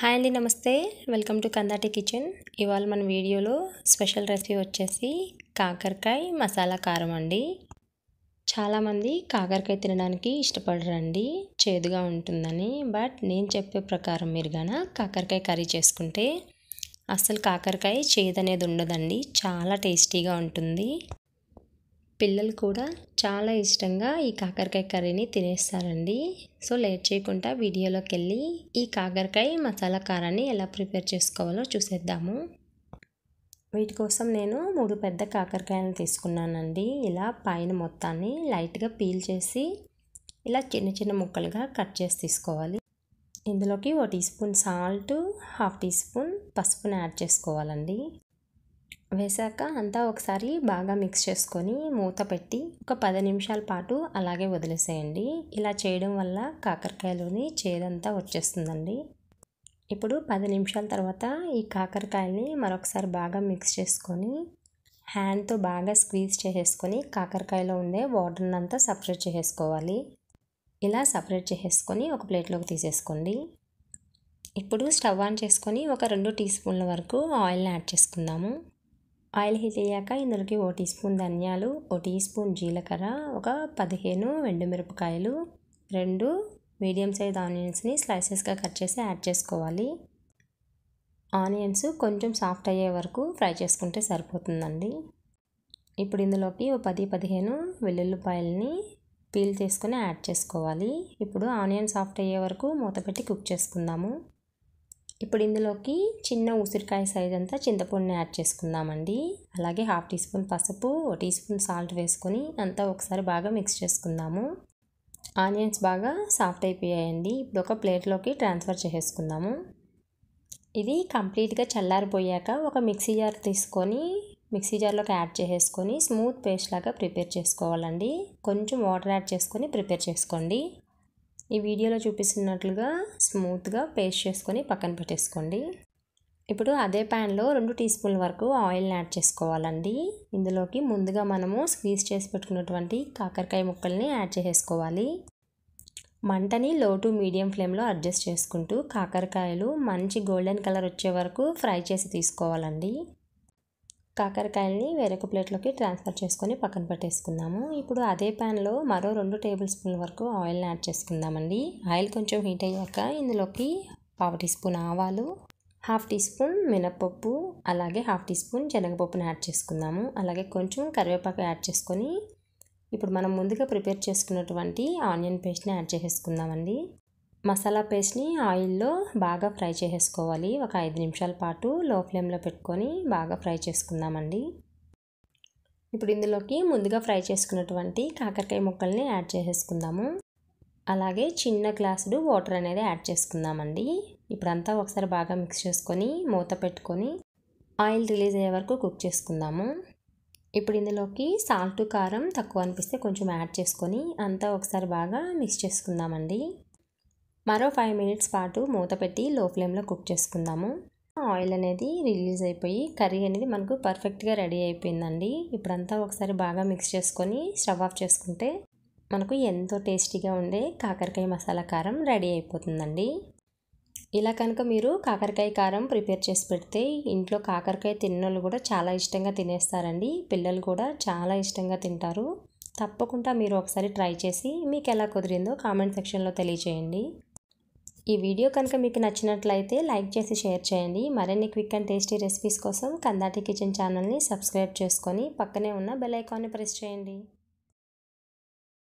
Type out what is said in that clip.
Hi అండి నమస్తే. Welcome to Kandati kitchen. ఇవాళ మన వీడియోలో స్పెషల్ రెసిపీ వచ్చేసి కాకరకాయ మసాలా కారం అండి. చాలామంది కాకరకాయ తినడానికి ఇష్టపడరండి. చేదుగా ఉంటుందని. బట్ నేను చెప్పే ప్రకారం మీరు గాన కాకరకాయ కర్రీ చేసుకుంటే అసలు కాకరకాయ చేదు అనేది ఉండదండి. చాలా టేస్టీగా ఉంటుంది. పిల్లలు కూడా చాలా ఇష్టంగా ఈ కాకరకాయ కర్రీని తినేస్తారండి. సో లేట్ చేయకుండా వీడియోలోకి వెళ్ళి ఈ కాకరకాయ మసాలా కారాన్ని ఎలా ప్రిపేర్ చేసుకోవాలో చూసేద్దాము. వీటి కోసం నేను మూడు పెద్ద కాకరకాయలను తీసుకున్నానండి. ఇలా పైన మొత్తాన్ని లైట్గా పీల్ చేసి ఇలా చిన్న చిన్న ముక్కలుగా కట్ చేసి తీసుకోవాలి. ఇందులోకి ఒక teaspoon salt half teaspoon పసుపుని యాడ్ చేసుకోవాలండి. వేసాక అంతా ఒకసారి బాగా మిక్స్ చేసుకొని మూత పెట్టి ఒక పది నిమిషాల పాటు అలాగే వదిలేసేయండి. ఇలా చేయడం వల్ల కాకరకాయలోని చేదంతా వచ్చేస్తుందండి. ఇప్పుడు పది నిమిషాల తర్వాత ఈ కాకరకాయని మరొకసారి బాగా మిక్స్ చేసుకొని హ్యాండ్తో బాగా స్క్వీజ్ చేసేసుకొని కాకరకాయలో ఉండే వాటర్ని అంతా సపరేట్ చేసేసుకోవాలి. ఇలా సపరేట్ చేసేసుకొని ఒక ప్లేట్లోకి తీసేసుకోండి. ఇప్పుడు స్టవ్ ఆన్ చేసుకొని ఒక రెండు టీ స్పూన్ల వరకు ఆయిల్ని యాడ్ చేసుకుందాము. ఆయిల్ హీట్ అయ్యాక ఇందులోకి ఓ టీ స్పూన్ ధనియాలు ఓ టీ స్పూన్ జీలకర్ర ఒక పదిహేను ఎండుమిరపకాయలు రెండు మీడియం సైజ్ ఆనియన్స్ని స్లైసెస్గా కట్ చేసి యాడ్ చేసుకోవాలి. ఆనియన్స్ కొంచెం సాఫ్ట్ అయ్యే వరకు ఫ్రై చేసుకుంటే సరిపోతుందండి. ఇప్పుడు ఇందులోకి ఓ పది పదిహేను వెల్లుల్లిపాయలని పీల్ చేసుకొని యాడ్ చేసుకోవాలి. ఇప్పుడు ఆనియన్ సాఫ్ట్ అయ్యే వరకు మూత పెట్టి కుక్ చేసుకుందాము. ఇప్పుడు ఇందులోకి చిన్న ఉసిరికాయ సైజ్ అంతా చింతపండుని యాడ్ చేసుకుందామండి. అలాగే హాఫ్ టీ స్పూన్ పసుపు ఒక టీ స్పూన్ సాల్ట్ వేసుకొని అంతా ఒకసారి బాగా మిక్స్ చేసుకుందాము. ఆనియన్స్ బాగా సాఫ్ట్ అయిపోయాయండి. ఇప్పుడు ఒక ప్లేట్లోకి ట్రాన్స్ఫర్ చేసేసుకుందాము. ఇది కంప్లీట్గా చల్లారిపోయాక ఒక మిక్సీ జార్ తీసుకొని మిక్సీ జార్లోకి యాడ్ చేసేసుకొని స్మూత్ పేస్ట్ లాగా ప్రిపేర్ చేసుకోవాలండి. కొంచెం వాటర్ యాడ్ చేసుకొని ప్రిపేర్ చేసుకోండి. ఈ వీడియోలో చూపిస్తున్నట్లుగా స్మూత్గా పేస్ట్ చేసుకొని పక్కన పెట్టేసుకోండి. ఇప్పుడు అదే ప్యాన్లో రెండు టీ స్పూన్ల వరకు ఆయిల్ని యాడ్ చేసుకోవాలండి. ఇందులోకి ముందుగా మనము స్క్వీజ్ చేసి పెట్టుకున్నటువంటి కాకరకాయ ముక్కల్ని యాడ్ చేసేసుకోవాలి. మంటని లో టు మీడియం ఫ్లేమ్లో అడ్జస్ట్ చేసుకుంటూ కాకరకాయలు మంచి గోల్డెన్ కలర్ వచ్చే వరకు ఫ్రై చేసి తీసుకోవాలండి. కాకరకాయల్ని వేరొక ప్లేట్లోకి ట్రాన్స్ఫర్ చేసుకొని పక్కన పెట్టేసుకుందాము. ఇప్పుడు అదే ప్యాన్లో మరో రెండు టేబుల్ స్పూన్ల వరకు ఆయిల్ని యాడ్ చేసుకుందామండి. ఆయిల్ కొంచెం హీట్ అయ్యాక ఇందులోకి పావు టీ స్పూన్ ఆవాలు హాఫ్ టీ స్పూన్ మినప్పప్పు అలాగే హాఫ్ టీ స్పూన్ శనగపప్పుని యాడ్ చేసుకుందాము. అలాగే కొంచెం కరివేపాకు యాడ్ చేసుకొని ఇప్పుడు మనం ముందుగా ప్రిపేర్ చేసుకున్నటువంటి ఆనియన్ పేస్ట్ని యాడ్ చేసేసుకుందామండి. మసాలా పేస్ట్ని ఆయిల్లో బాగా ఫ్రై చేసేసుకోవాలి ఒక ఐదు నిమిషాల పాటు లో ఫ్లేమ్లో పెట్టుకొని బాగా ఫ్రై చేసుకుందామండి. ఇప్పుడు ఇందులోకి ముందుగా ఫ్రై చేసుకున్నటువంటి కాకరకాయ ముక్కల్ని యాడ్ చేసేసుకుందాము. అలాగే చిన్న గ్లాసుడు వాటర్ అనేది యాడ్ చేసుకుందామండి. ఇప్పుడంతా ఒకసారి బాగా మిక్స్ చేసుకొని మూత పెట్టుకొని ఆయిల్ రిలీజ్ అయ్యే వరకు కుక్ చేసుకుందాము. ఇప్పుడు ఇందులోకి సాల్ట్ కారం తక్కువ అనిపిస్తే కొంచెం యాడ్ చేసుకొని అంతా ఒకసారి బాగా మిక్స్ చేసుకుందామండి. మరో ఫైవ్ మినిట్స్ పాటు మూత పెట్టి లో ఫ్లేమ్లో కుక్ చేసుకుందాము. ఆయిల్ అనేది రిలీజ్ అయిపోయి కర్రీ అనేది మనకు పర్ఫెక్ట్గా రెడీ అయిపోయిందండి. ఇప్పుడంతా ఒకసారి బాగా మిక్స్ చేసుకొని స్టవ్ ఆఫ్ చేసుకుంటే మనకు ఎంతో టేస్టీగా ఉండే కాకరకాయ మసాలా కారం రెడీ అయిపోతుందండి. ఇలా కనుక మీరు కాకరకాయ కారం ప్రిపేర్ చేసి పెడితే ఇంట్లో కాకరకాయ తిన్నోళ్ళు కూడా చాలా ఇష్టంగా తినేస్తారండి. పిల్లలు కూడా చాలా ఇష్టంగా తింటారు. తప్పకుండా మీరు ఒకసారి ట్రై చేసి మీకు ఎలా కుదిరిందో కామెంట్ సెక్షన్లో తెలియచేయండి. ఈ వీడియో కనుక మీకు నచ్చినట్లయితే లైక్ చేసి షేర్ చేయండి. మరిన్ని క్విక్ అండ్ టేస్టీ రెసిపీస్ కోసం కందాటి కిచెన్ ఛానల్ని సబ్స్క్రైబ్ చేసుకొని పక్కనే ఉన్న బెల్ ఐకాన్ని ప్రెస్ చేయండి.